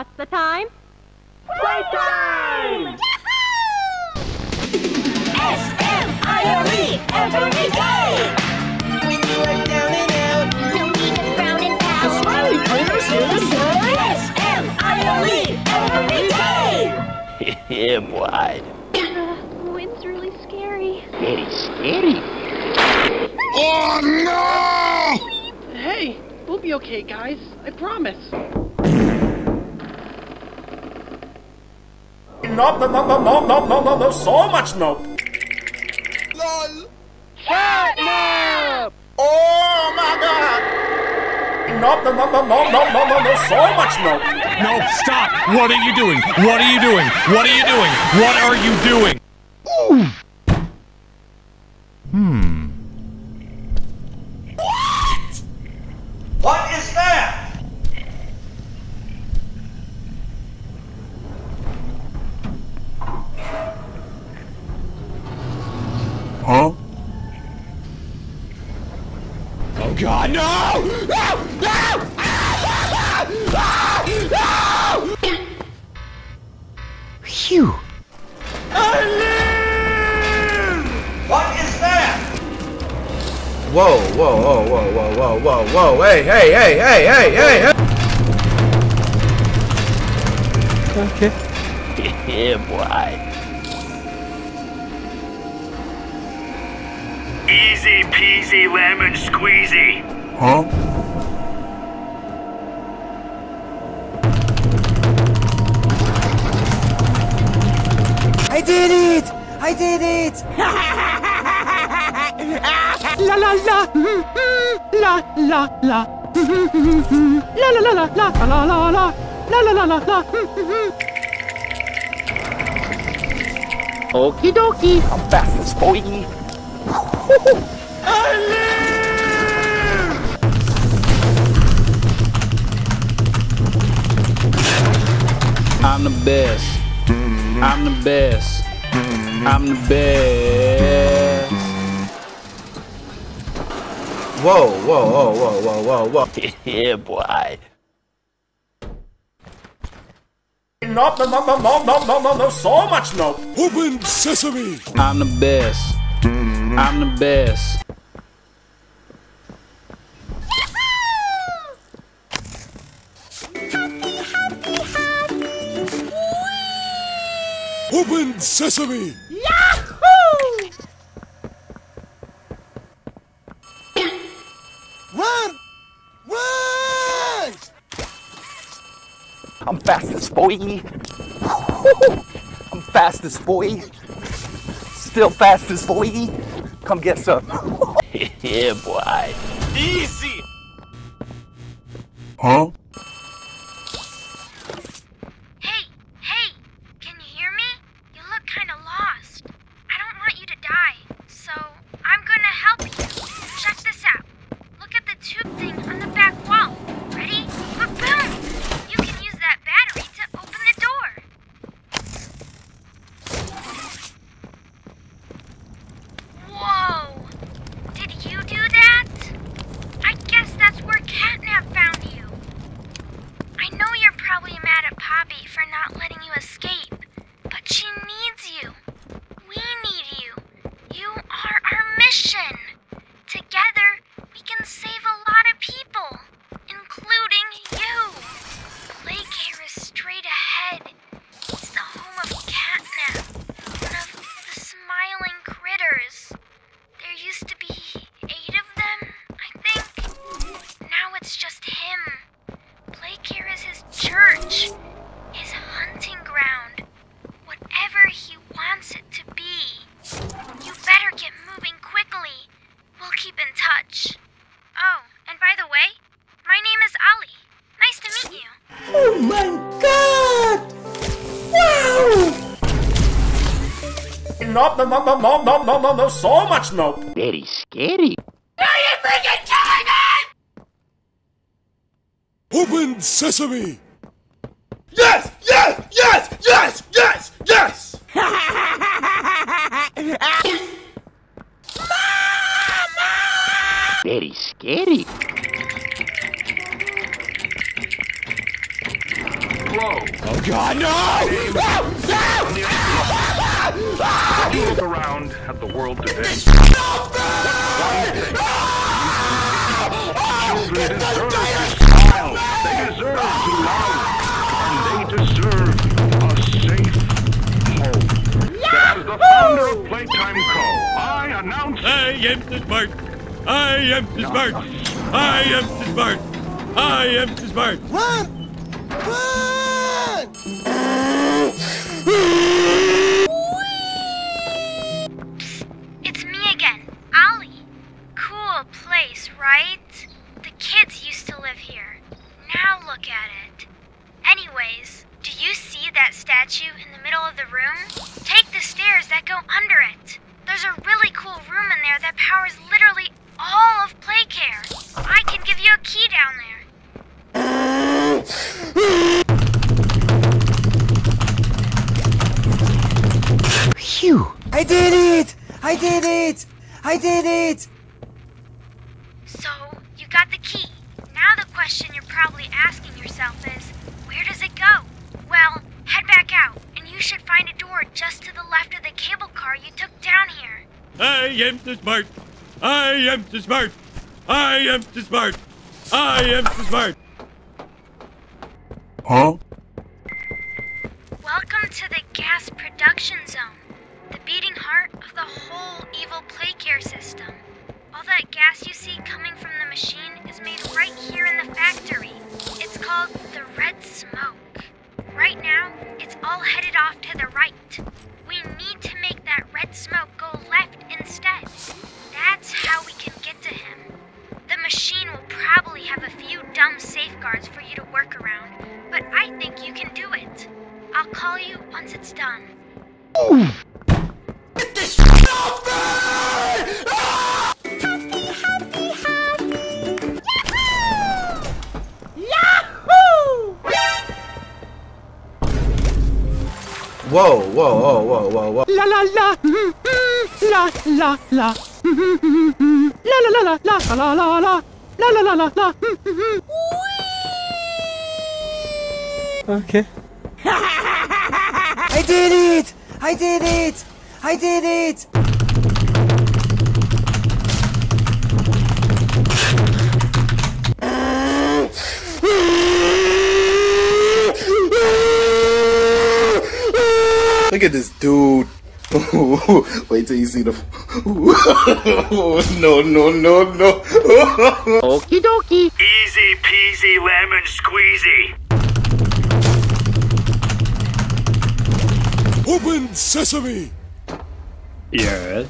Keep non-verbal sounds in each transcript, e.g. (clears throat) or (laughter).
What's the time? Playtime! S-M-I-R-E every day! When you are down and out, No need to frown and pout. Smiley Critters here to say, S-M-I-R-E every day! yeah, boy. (coughs) Oh, it's really scary. Very scary. Oh, no! Hey, we'll be okay, guys. I promise. Nope, no, no, no, no, no, no, no, no, so much nope. Catnap! Oh my god! Nope, no, no, no, no, no, no, no, no, so much nope. No, stop! What are you doing? What are you doing? What are you doing? What are you doing? Hmm. Whoa, whoa, whoa, hey, hey, hey, hey, hey, hey, hey! (laughs) yeah, boy. Easy peasy lemon squeezy. Huh? I did it! I did it! (laughs) La la la! La la la! La la la la la la la la! La la la la la! Okie dokie. I'm fast, boy. I'm the best. I'm the best. I'm the best. Whoa, whoa, whoa, whoa, whoa, whoa, whoa. (laughs) yeah, boy. Nope, no, no, no, no, no, no, no, no, so much nope. Open sesame! I'm the best. I'm the best. Open sesame! Run! Run! I'm fastest, boy. I'm fastest, boy. Still fastest, boy. Come get some. (laughs) yeah, boy. Easy. Huh? No, no, no, no, no, no, no, no, so much nope. Very scary. Open sesame! Yes, yes, yes, yes, yes, yes. Very scary. Whoa, Oh God, no! When you look around at the world today, children deserve to smile, they deserve to love, and they deserve a safe home. That as the founder of Playtime Co., I announce I am the smart. I am the smart. I am the smart. I am the smart. Run! It's I am smart. I am the smart. I am the smart. I am the smart. Huh? Welcome to the gas production zone, the beating heart of the whole evil Playcare system. All that gas you see coming from the machine is made right here in the factory. It's called the red smoke. Right now, it's all headed off to the right. Safeguards for you to work around, but I think you can do it. I'll call you once it's done. Whoa, whoa, whoa, whoa, whoa, whoa. La la la. mm, mm, La la la. mm, mm, mm, mm, La la la la la la la la. La la la la la. Okay. (laughs) I did it! I did it! I did it! Look at this dude. (laughs) Wait till you see the. (laughs) no, no, no, no. Okie dokie. easy peasy lemon squeezy. Open sesame. Yes.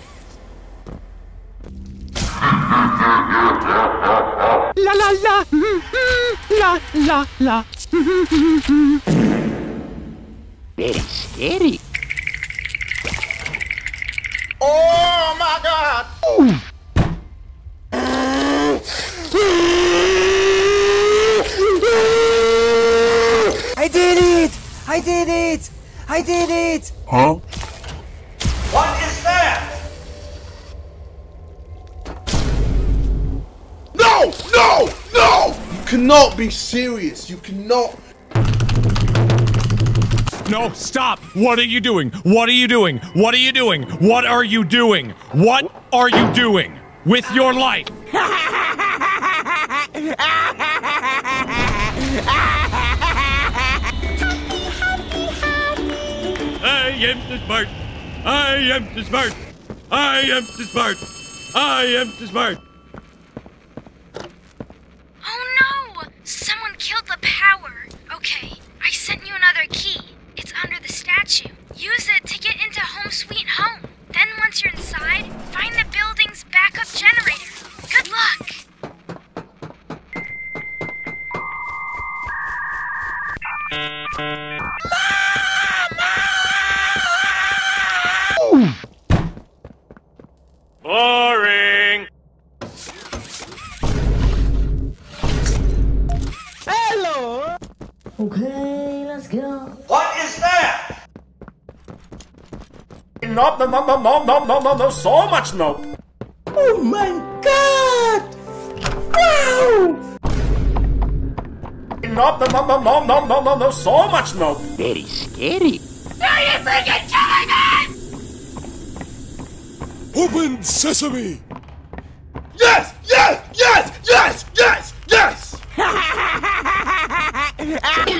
La la la. mm, mm, La la la. Very scary. Oh my god! I did it! I did it! I did it! Huh? What is that? No! No! No! You cannot be serious. You cannot. No, stop. What are you doing? What are you doing? What are you doing? What are you doing? What are you doing with your life? (laughs) am the smart. I am the smart. I am the smart. I am the smart. Oh no! Someone killed the power. Okay, I sent you another key. It's under the statue. Use it to get into Home Sweet Home. Then once you're inside, find the building's backup generator. Good luck! Boring. Hello! Okay, let's go. What is that? No, no, no, no, no, no, no, no, no, so much no. Oh my god! Wow! No, no, no, no, no, no, no, no, no, so much no. Very scary. Are you freaking killing me? Open sesame! Yes! Yes! Yes! Yes! Yes! Yes!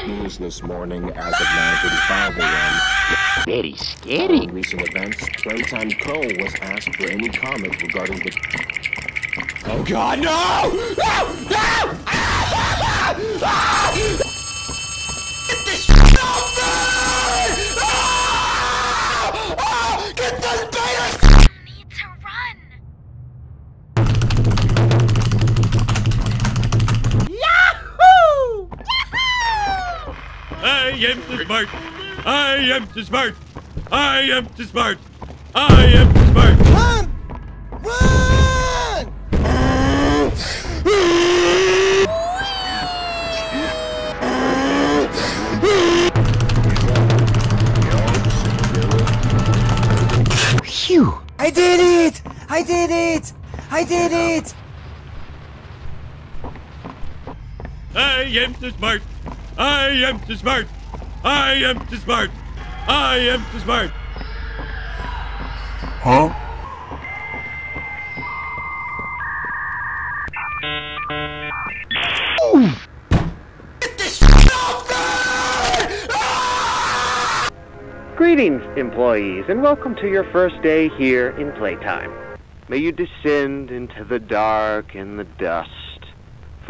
News this morning as of 9:35 a.m. Very scary. In recent events, Playtime Co. was asked for any comment regarding the. Oh God, no! No! No! Smart. I am too smart. I am too smart. I am too smart. Run! Run! Phew. I did it! I did it! I did it! I am too smart. I am too smart. I am too smart. I am too smart. Huh? Get this shit off! Greetings, employees, and welcome to your first day here in Playtime. May you descend into the dark and the dust,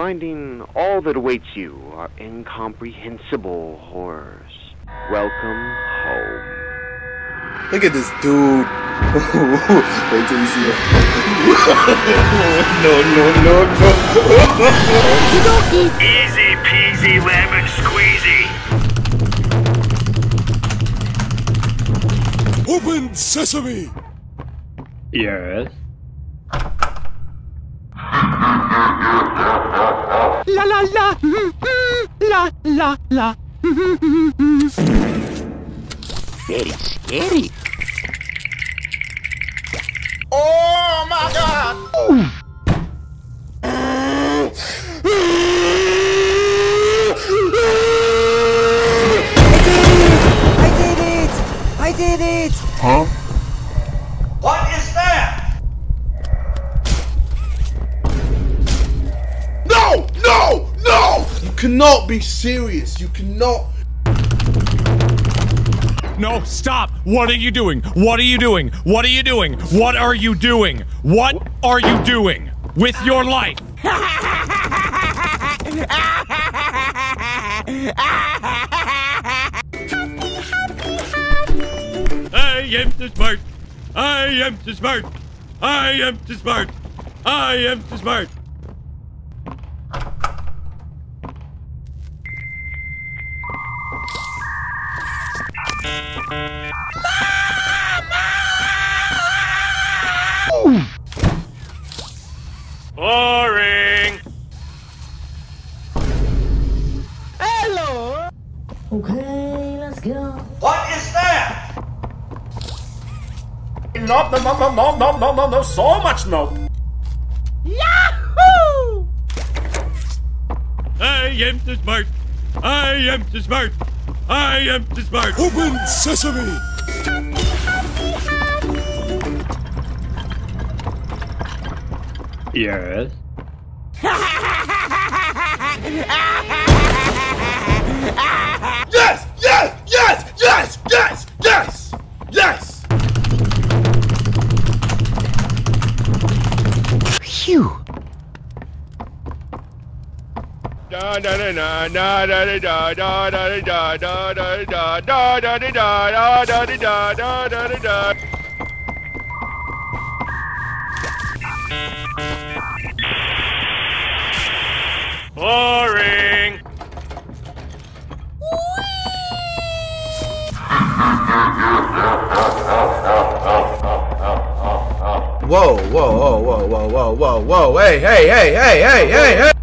finding all that awaits you are incomprehensible horrors. Welcome home. Look at this dude. (laughs) Wait till you see it. no, no, no, no. Easy peasy lemon squeezy. Open sesame! Yes. (laughs) La la la. La la la. Very scary. Oh my god! I did it! I did it! Huh? Cannot be serious. You cannot. No, stop. What are you doing? What are you doing? What are you doing? What are you doing? What are you doing with your life? I am too smart. I am too smart. I am too smart. I am too smart. Okay, let's go. What is that? No, no, no, no, no, no, no, no, no, so much no. Yahoo! I am too smart. I am too smart. I am too smart. Open sesame! Yes. Yes! (laughs) Boring. Whoa, whoa, whoa, whoa, whoa, whoa, whoa, whoa. Hey, hey, hey, hey, hey, hey, hey.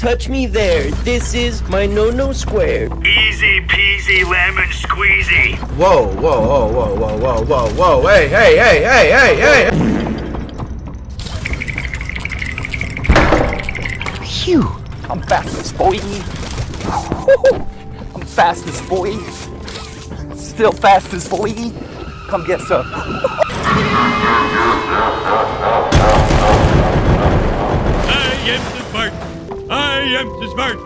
Touch me there. This is my no-no square. Easy peasy lemon squeezy. Whoa, whoa, whoa, whoa, whoa, whoa, whoa, whoa, hey, hey, hey, hey, hey, hey! Phew. I'm fastest, boy. (laughs) I'm fastest, boy. Still fastest, boy. Come get some. I am too smart. I am too smart.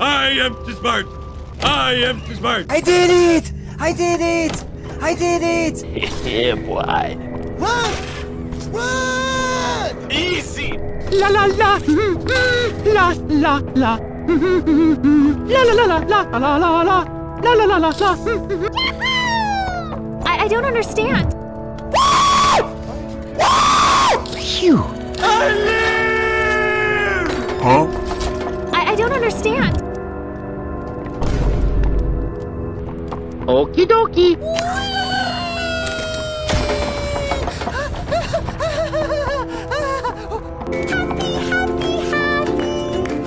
I am too smart. I am too smart. I did it! I did it! I did it! (laughs) yeah, boy. Run! Run! Easy! (laughs) (laughs) La la la. La la la. La la la la la la la la. La la la la la. I, I don't understand. Phew. Huh? I don't understand. Okie dokie.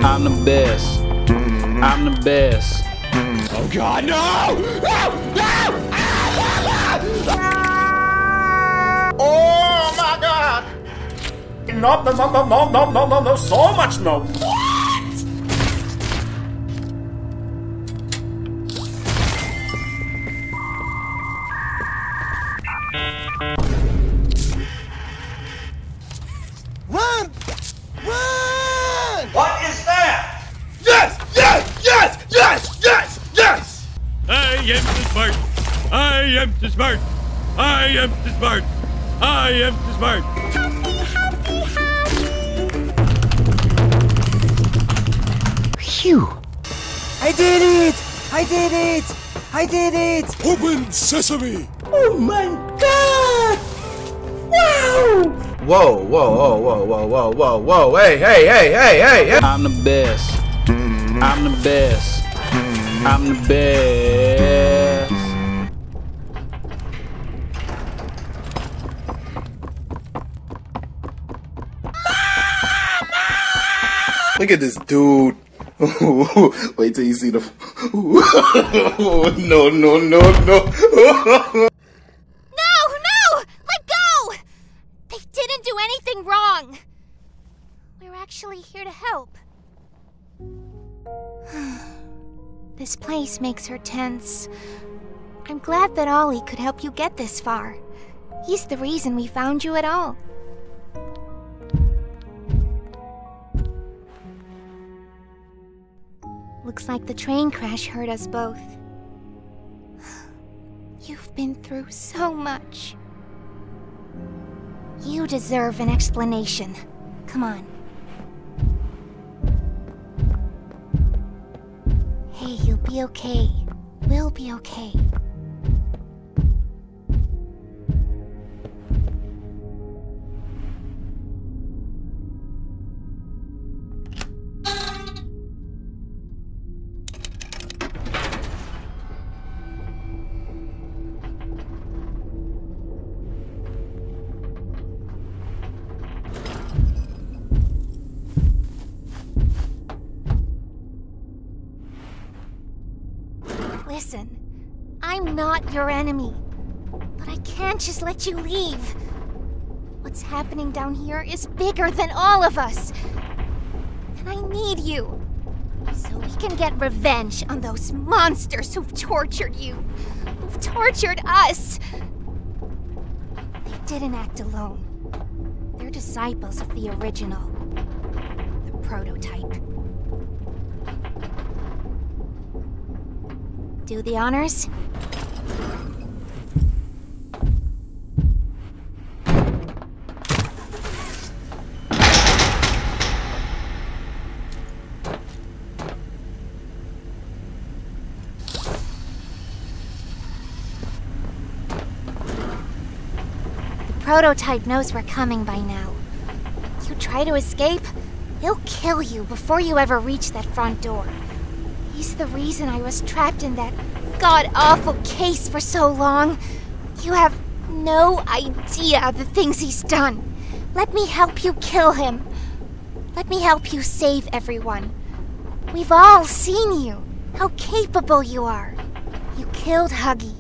I'm the best. I'm the best. Oh god, no! oh my god! No, no, no, no, no, no, no, no, so much no! Smart. I am too smart. I am too smart. I am too smart. Phew. I did it! I did it! I did it! Open sesame! Oh my god! Wow! Whoa, whoa, whoa, whoa, whoa, whoa, whoa, whoa, hey, hey, hey, hey, hey, hey! I'm the best. I'm the best. I'm the best. Look at this dude. (laughs) Wait till you see the. (laughs) no, no, no, no. No, no! Let go! They didn't do anything wrong. We're actually here to help. (sighs) this place makes her tense. I'm glad that Ollie could help you get this far. He's the reason we found you at all. Looks like the train crash hurt us both. (sighs) You've been through so much. You deserve an explanation. Come on. Hey, you'll be okay. We'll be okay. Listen, I'm not your enemy. But I can't just let you leave. What's happening down here is bigger than all of us. And I need you. So we can get revenge on those monsters who've tortured you. Who've tortured us. They didn't act alone. They're disciples of the original. The prototype. Do the honors? The prototype knows we're coming by now. You try to escape, he'll kill you before you ever reach that front door. He's the reason I was trapped in that god awful case for so long. You have no idea of the things he's done. Let me help you kill him. Let me help you save everyone. We've all seen you, how capable you are. You killed Huggy.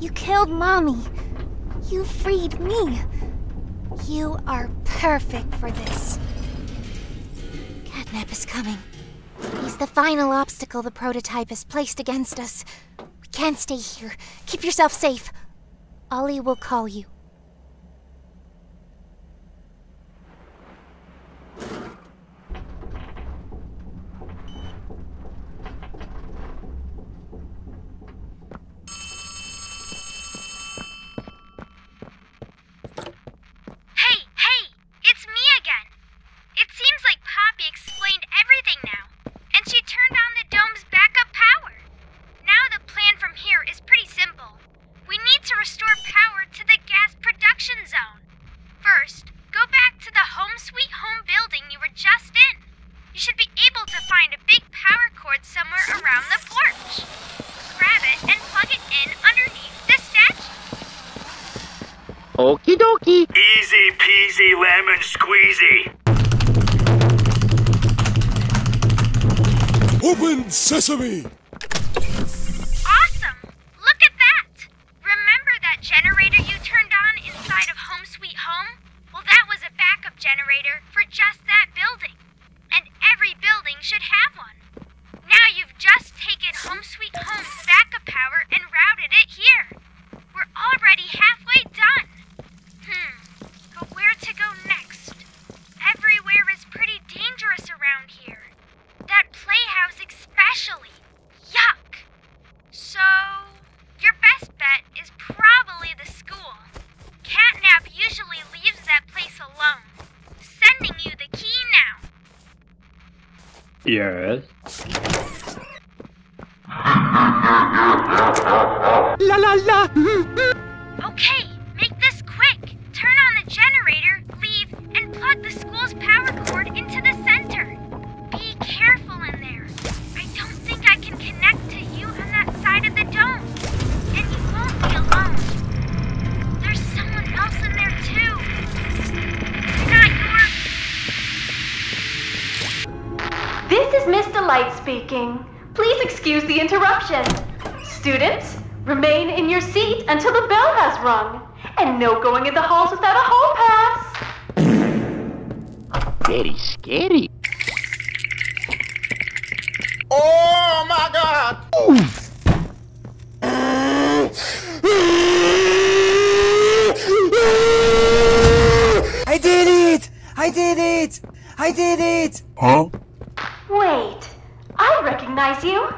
You killed Mommy. You freed me. You are perfect for this. Catnap is coming. He's the final obstacle the prototype has placed against us. We can't stay here. Keep yourself safe. Ollie will call you. be. La la la. Okay, make this quick. Turn on the generator, leave, and plug the school's power cord into the center. Be careful in there. I don't think I can connect to you on that side of the dome. And you won't be alone. There's someone else in there too. Not your This is Miss Delight speaking. Please excuse the interruption. Students, remain in your seat until the bell has rung. And no going in the halls without a hall pass. Very scary. Oh my god! I did it! I did it! I did it! Huh? Wait, I recognize you.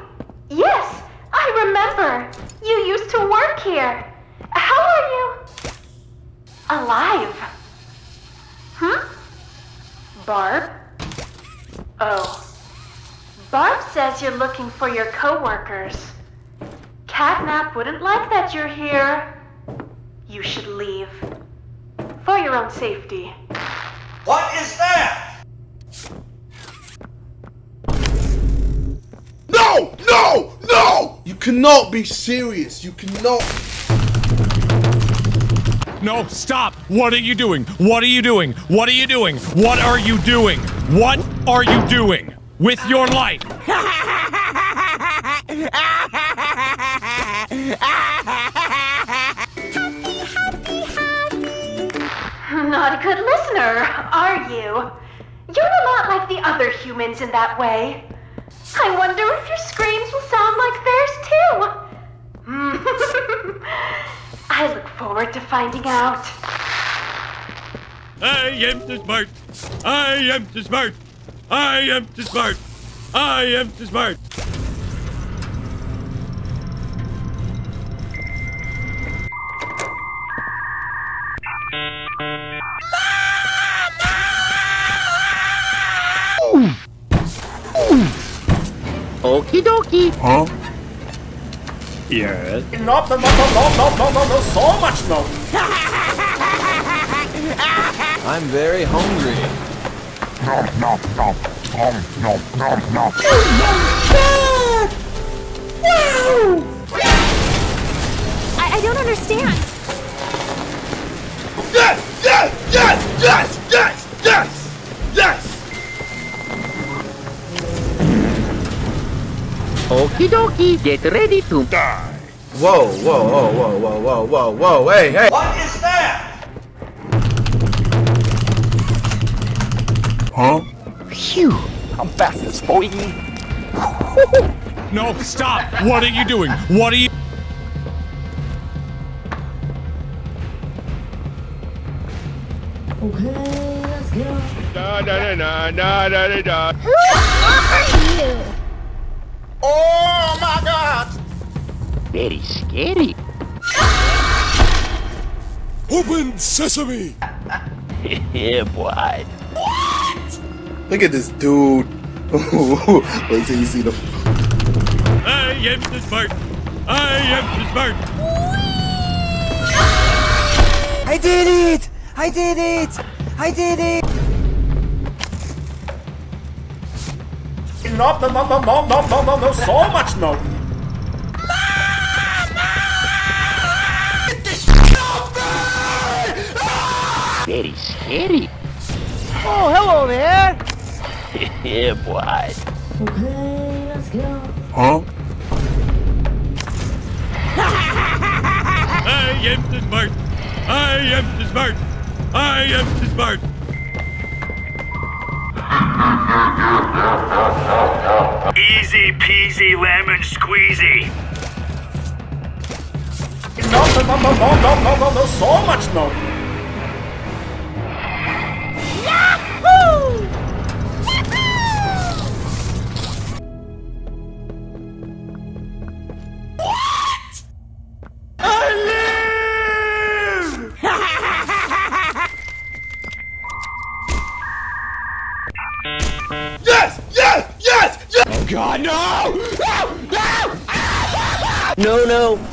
Yes, I remember. You used to work here. How are you? Alive. Hmm? Barb? Oh. Barb says you're looking for your coworkers. Catnap wouldn't like that you're here. You should leave. For your own safety. What is that? No! No! No! You cannot be serious. You cannot. No, stop! What are you doing? What are you doing? What are you doing? What are you doing? What are you doing with your life? (laughs) Not a good listener, are you? You're a lot like the other humans in that way. I wonder if your screams will sound like theirs too. (laughs) I look forward to finding out. I am too smart. I am too smart. I am too smart. I am too smart. Okie. Huh? Yes. No, no, no, no, no, no, no, no, no, so much no. (laughs) I'm very hungry. Nom nom nom nom nom nom nom. I, I don't understand. Yes! Yes! Yes! Yes! Yes! Yes! Yes! Okie dokie, get ready to die. Whoa, whoa, whoa, whoa, whoa, whoa, whoa, whoa, hey, hey. What is that? Huh? Phew. I'm fastest, boy. No, stop! What are you doing? What are you? Okay, let's go. Da da da da da da da. Who very scary. Open sesame! (laughs) yeah, boy. What? Look at this dude. (laughs) Wait till you see the. I am the smart. I am the smart. I did it! I did it! I did it! No, no, no, no, no, no, no, no, so much no. Very scary. Oh, hello there. (laughs) yeah, boy. Okay, let's go. Huh? (laughs) I am the smart. I am the smart. I am the smart. Easy peasy lemon squeezy. No, no, no, no, no, no, no, no, so much no.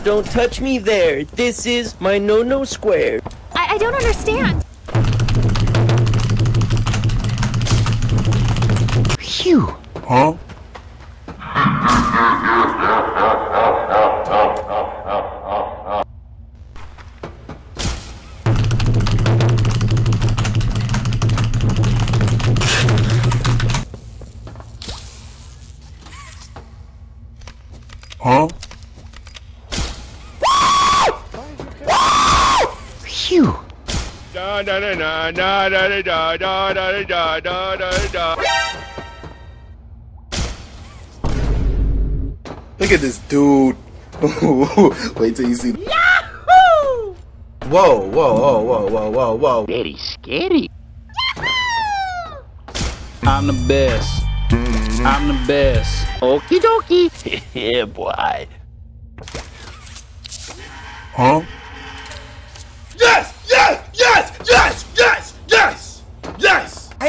Don't touch me there. This is my no-no square. I, I don't understand. Phew. Huh? Huh? (laughs) da da da da da da da. Look at this dude. (laughs) Wait till you see. Yahoo! Whoa, whoa, whoa, whoa, whoa, whoa, whoa. Very scary. I'm the best. I'm the best. Okie dokie. (laughs) yeah, boy. Huh?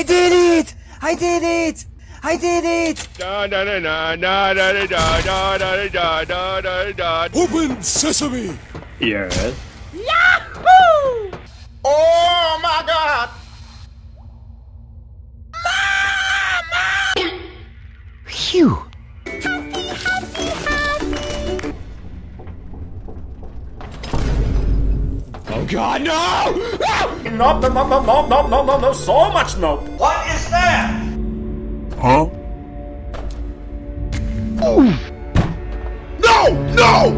did it! I did it! I did it! Open sesame! Yes. Yahoo! Oh my god! Mama! Phew! Happy, happy, happy! Oh god, no! No, no, no, no, no, no, no, no, no, so much no. What is that? Huh? No! No!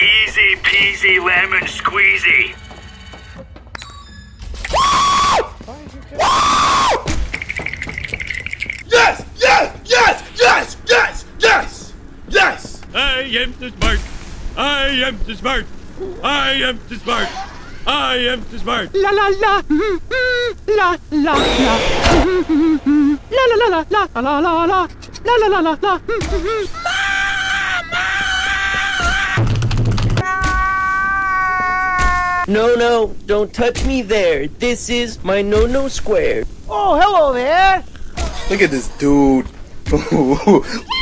Easy peasy lemon squeezy. Am the smart. I am the smart. I am the smart. I am the smart. La la la. La la la. La la la la la la la la. La la la la la. No, no, don't touch me there. This is my no-no square. Oh, hello there! Look at this dude. (laughs)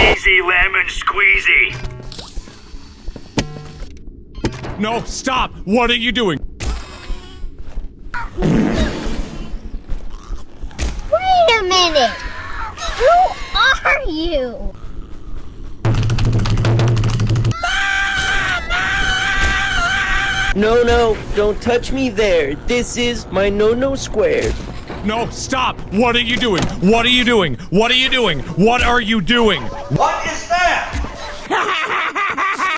Easy lemon squeezy. No, stop! What are you doing? Wait a minute! Who are you? No, no, don't touch me there. This is my no-no square. No, stop! What are you doing? What are you doing? What are you doing? What are you doing? What is that?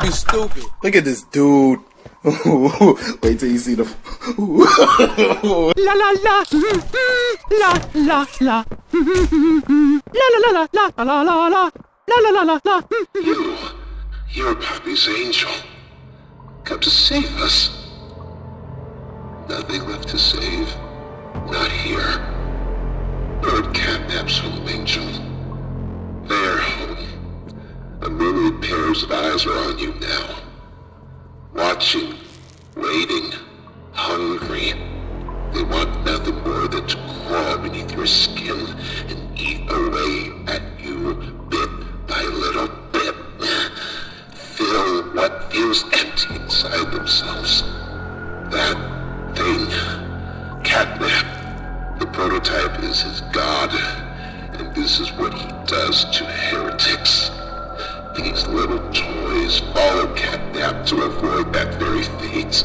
You stupid. Look at this dude. (laughs) Wait till you see the. (laughs) La la la. La la la. La la la la la la la la. La la la la la. You, you're Poppy's angel. Come to save us. Nothing left to save. Not here. Bird catnaps home angel. They're home. A million pairs of eyes are on you now. Watching, waiting, hungry. They want nothing more than to crawl beneath your skin and eat away at you bit by little bit. Fill what feels empty inside themselves. That thing, Catnap. Prototype is his god, and this is what he does to heretics. These little toys follow Catnap to avoid that very fate.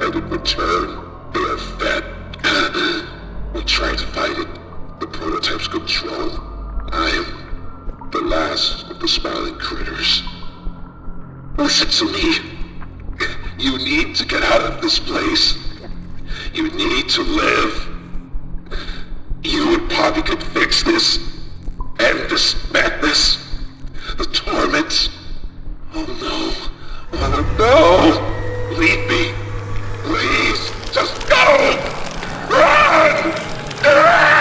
And in return, they are fed. (clears throat) we try to fight it. The prototype's control. I am the last of the smiling critters. Listen to me. You need to get out of this place. You need to live. You and Poppy could fix this. End this madness. The torment. Oh no. Oh no. Leave me. Please. Just go. Run. Huh?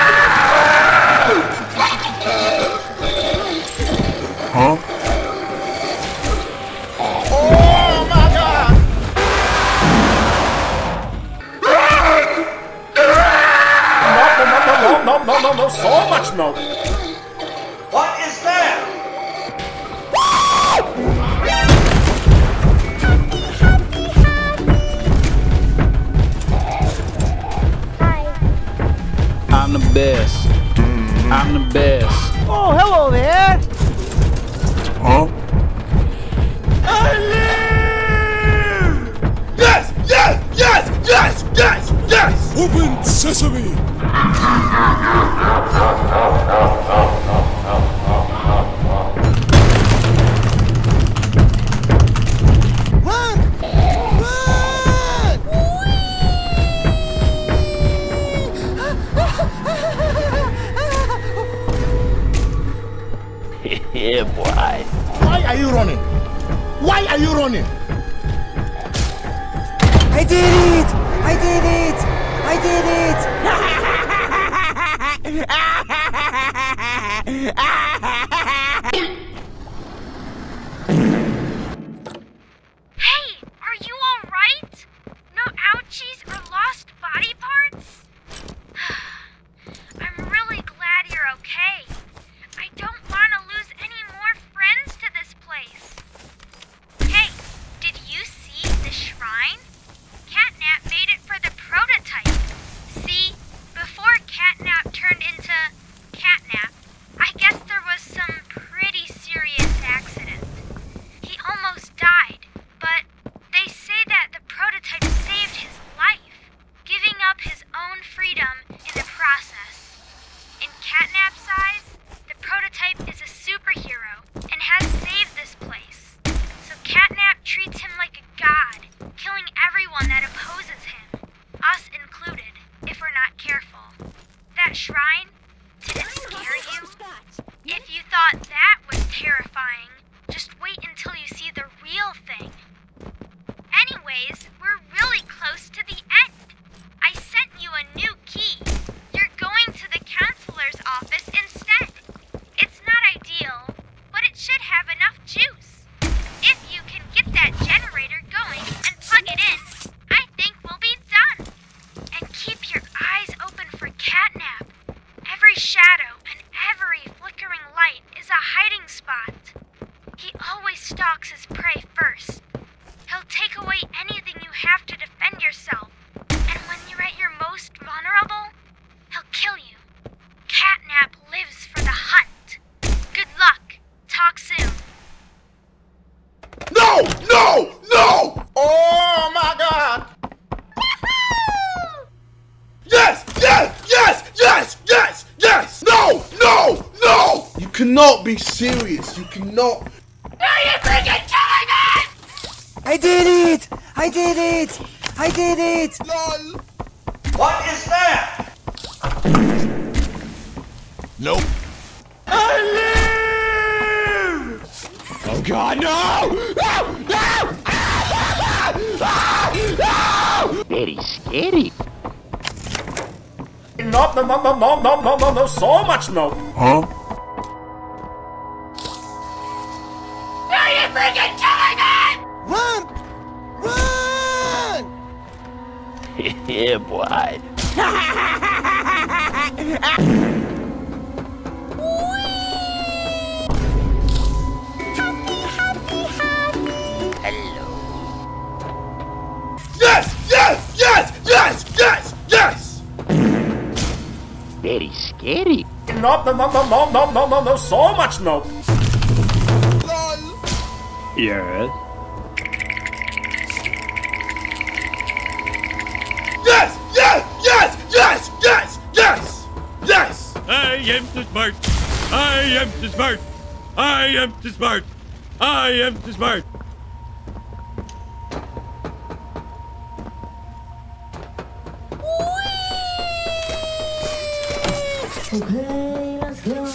You cannot. Are you freaking killing me? I did it! I did it! I did it! LOL! What is that? Nope. I live! Oh god, no! No! No! Very scary. No, no, no, no, no, no, no, no, so much no. Huh? Yeah, boy. Yes! Yes! Yes! Yes! Yes! Yes! Very scary. No, no, no, no, no, no, no, no, no, so much no. LOL! Yes. Yes! Smart. I am too smart. I am too smart. I am too smart. Okay, let's go.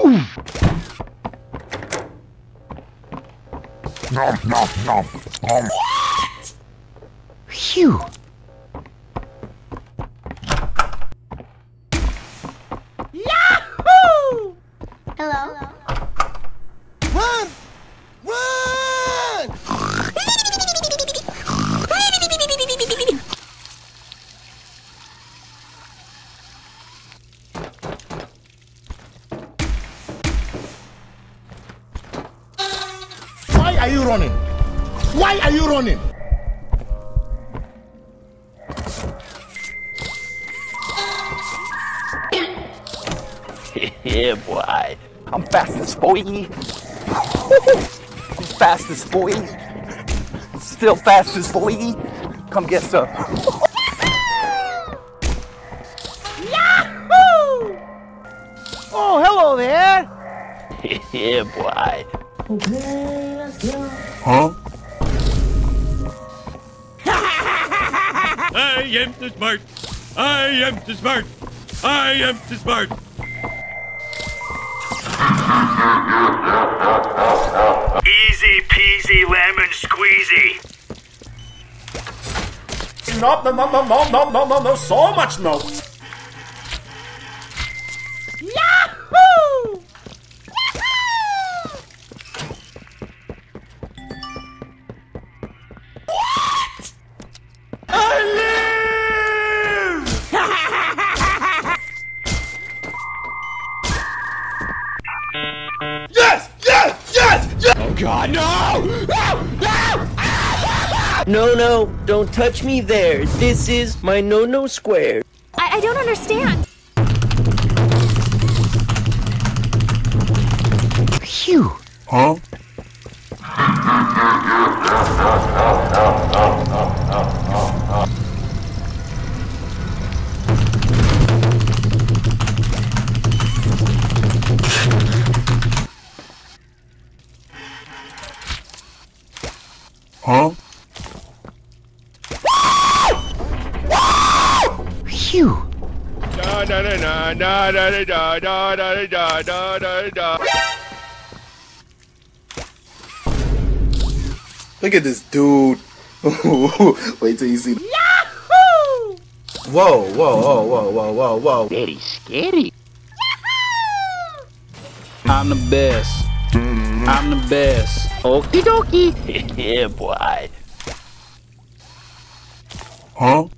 Ooh. Nom nom nom nom. Phew. Yahoo! Hello? Run! Run! Why are you running? Why are you running? (laughs) yeah, boy. I'm fastest, boy. I'm fastest, boy. Still fastest, boy. Come get some. Yahoo! Oh, hello there! (laughs) yeah, boy. Okay, let's go. Huh? I am too smart. I am too smart. I am too smart. Easy peasy lemon squeezy. Not the, no, no, no, no, no, no, so much milk. Don't touch me there. This is my no-no square. I, I don't understand. Phew. Huh? Huh? Phew. Da da da da da da da da da da da da. Look at this dude. (laughs) Wait till you see. Yahoo! Whoa, whoa, whoa, whoa, whoa, whoa, whoa. Very scary. I'm the best. I'm the best. Okie dokie. (laughs) yeah, boy. Huh?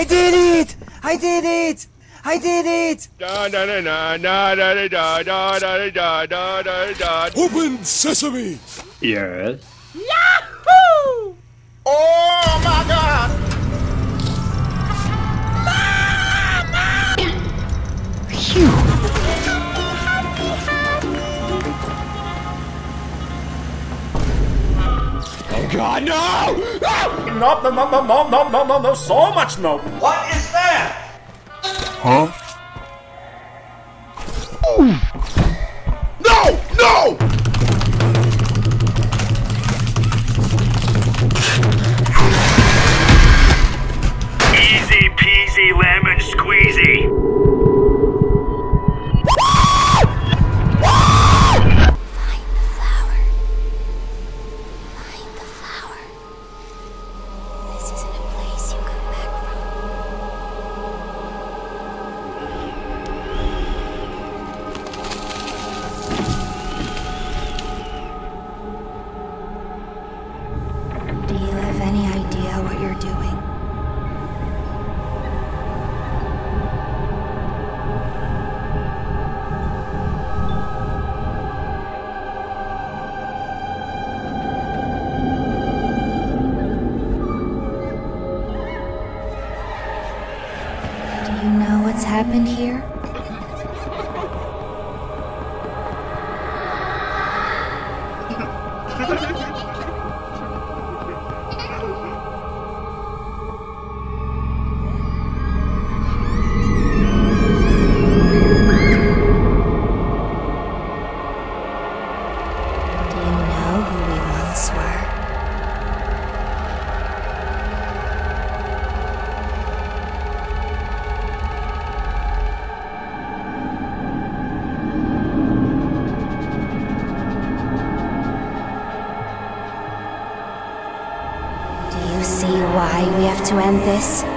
I did it! I did it! I did it! Open sesame! Yes. Yahoo! Oh my god! God, no! Ah! No, no, no, no, no, no, no, no, no, so much no. What is that? Huh? No! To end this?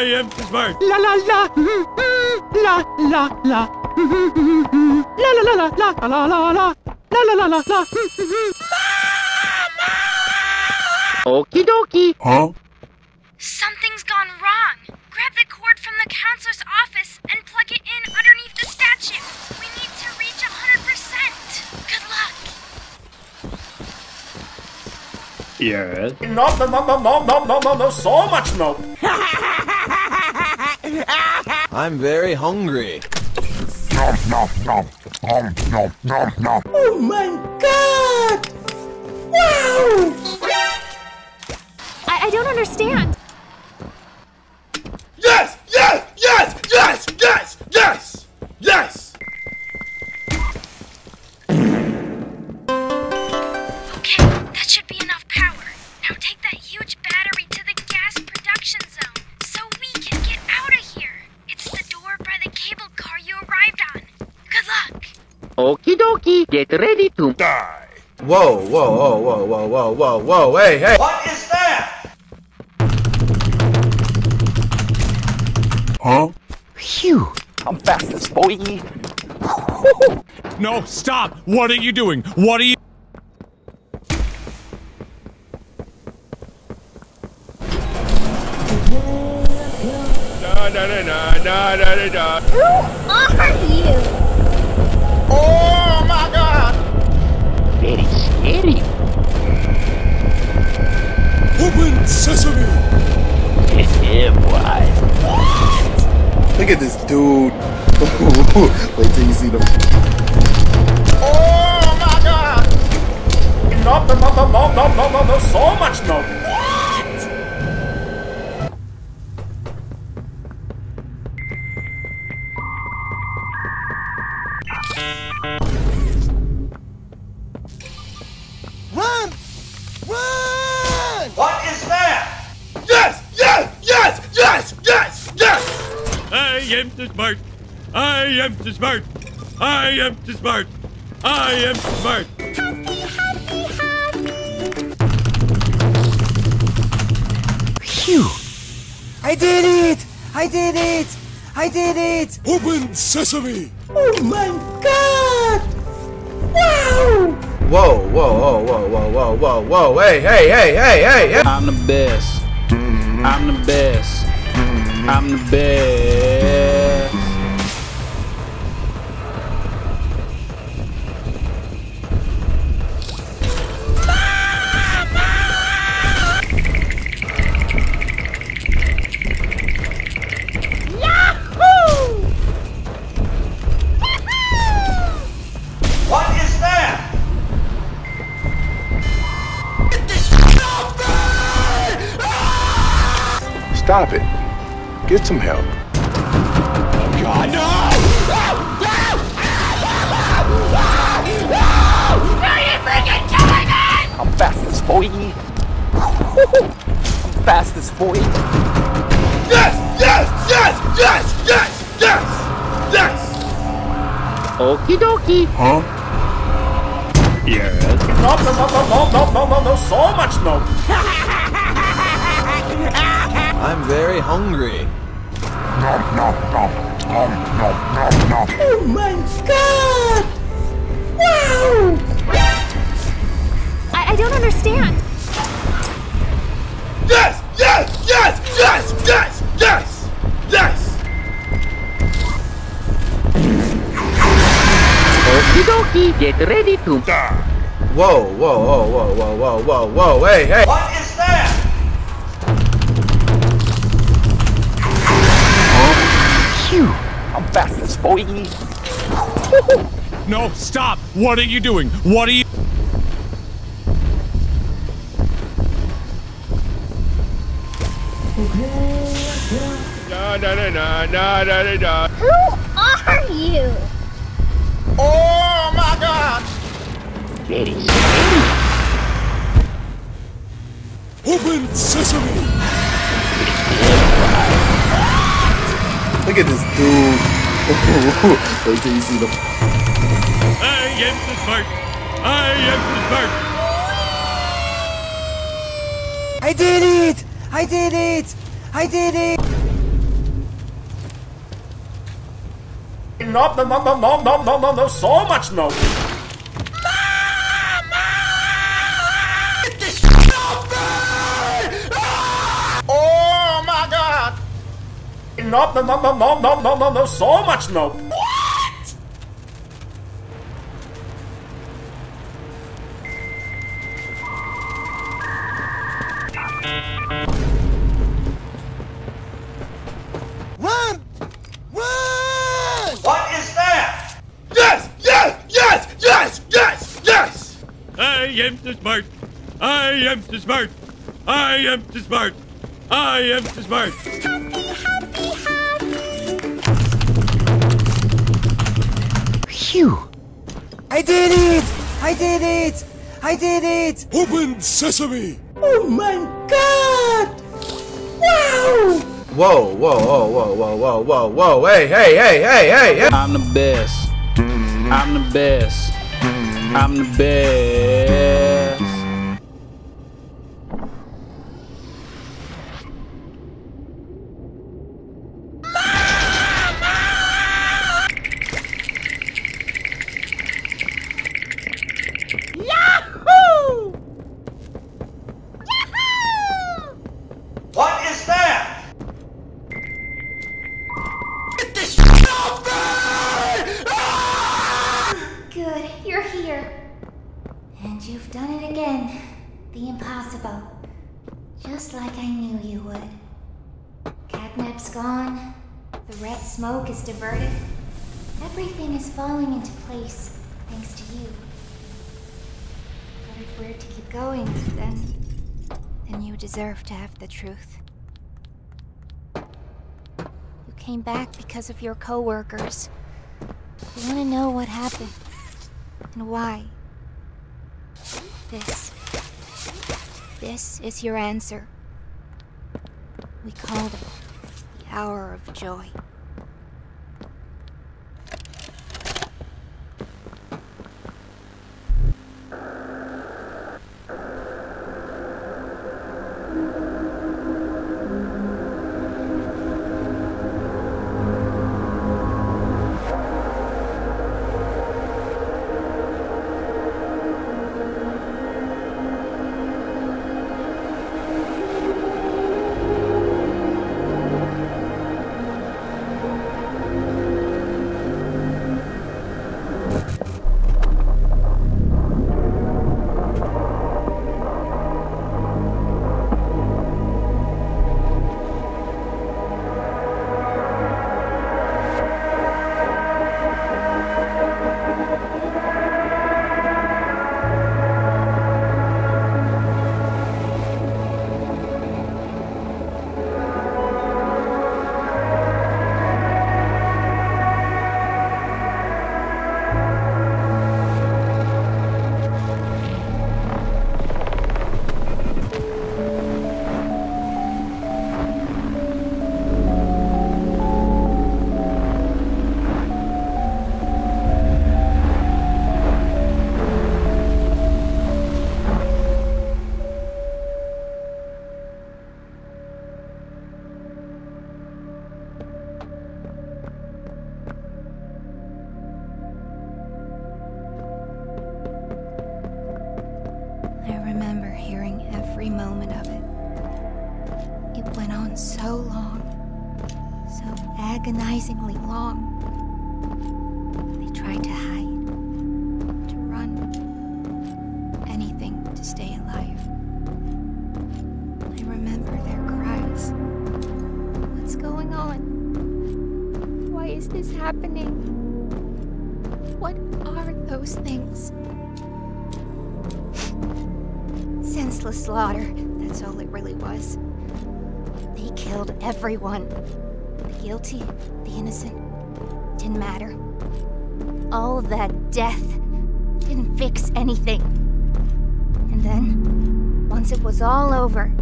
I am smart. La la la. La la la. La la la la la la la la. La la la la la. Okie dokie. Huh? Something's gone wrong. Grab the cord from the counselor's office and plug it in underneath the statue. We need Yes. No, no, no, no, no, no, no, no, so much no. (laughs) I'm very hungry. Nom, nom, nom, nom, nom, nom, nom. Oh my god! Wow! I, I don't understand. Yes! Whoa, whoa, whoa, whoa, whoa, hey, hey! What is that? Huh? Phew. I'm fastest, boy. No, stop. What are you doing? What are you. I am too smart. Phew! I did it! I did it! I did it! Open sesame! Oh my god! Wow! Whoa, whoa, whoa, whoa, whoa, whoa, whoa, whoa, hey, hey, hey, hey, hey, hey! I'm the best. I'm the best. I'm the best. Get some help. Oh, God. No! I'm fastest boy. I'm fastest boy. Yes! Yes! Yes! Yes! Yes! Yes! Yes! Okie dokie. Huh? Yes. No, no, no, no, no, no, no, no, so much no. (laughs) I'm very hungry. Oh, oh, oh, oh my god! Wow! I, I don't understand. Yes! Yes! Yes! Yes! Yes! Yes! Yes! Okie dokie. Get ready to. Whoa, whoa, whoa, whoa, whoa, whoa, whoa, whoa, hey, hey! What I'm fastest boy. No, stop! What are you doing? What are you? Da da da da da da da da. Who are you? Oh my god! Very Open sesame! Look at this dude. Wait till you see the. I am the spark. I am the spark. I did it! I did it! I did it! No, no, no, no, no, no, no, no, so much no! No, no, no, no, no, no, no, no, no, so much no. Run! Run! What is that? Yes! Yes! Yes! Yes! Yes! Yes! I am too smart. I am too smart. I am too smart. I am too smart. Phew! I did it! I did it! I did it! Open sesame! Oh my god! Wow! Whoa, whoa, whoa, whoa, whoa, whoa, whoa, whoa, hey, hey, hey, hey, hey, hey! I'm the best. I'm the best. I'm the best. Yahoo! What is that? Good, you're here. And you've done it again. The impossible. Just like I knew you would. Catnap's gone. The red smoke is diverted. Everything is falling into place thanks to you. But if we're to keep going, then. then you deserve to have the truth. You came back because of your coworkers. You want to know what happened and why. This. This is your answer. We called it the hour of joy. Was. They killed everyone. The guilty, the innocent. Didn't matter. All that death didn't fix anything. And then, once it was all over,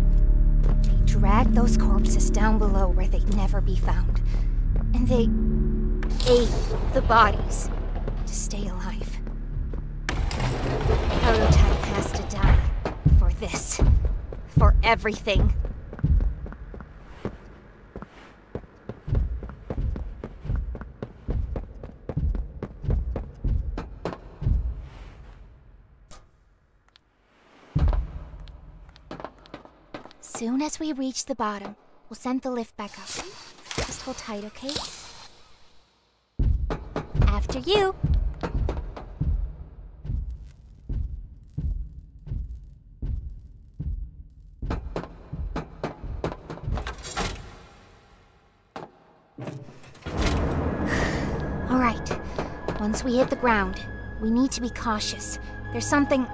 they dragged those corpses down below where they'd never be found. And they ate the bodies to stay alive. Prototype has to die for this. For everything. Soon as we reach the bottom, we'll send the lift back up. Just hold tight, okay? After you. All right. Once we hit the ground, we need to be cautious. There's something